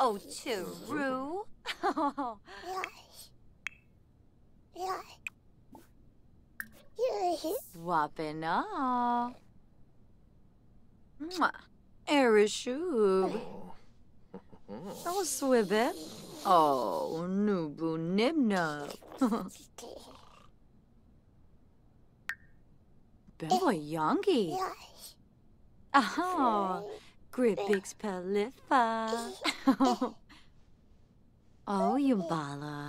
Oh, Taru. Swapping up. Mwah. Erishub. Oh, Swibbit. Oh, Nubu Nibnub. Bimbo Yongi. Aha. oh 白了。